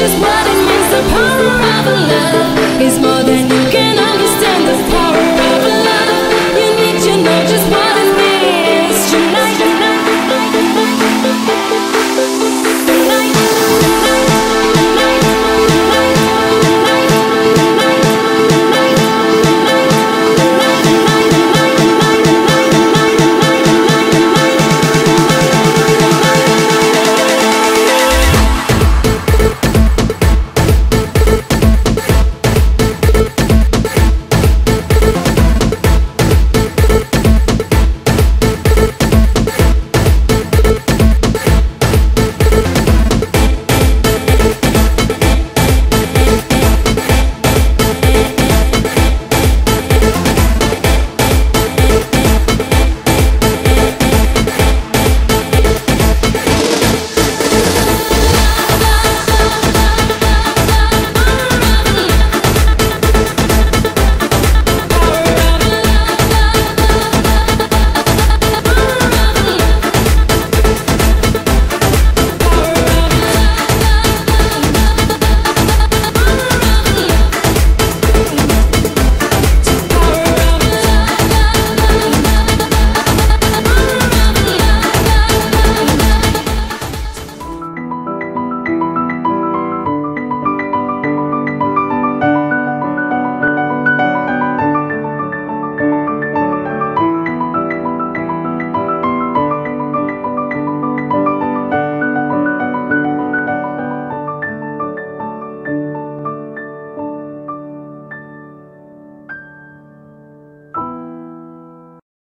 just what it means. The power of love.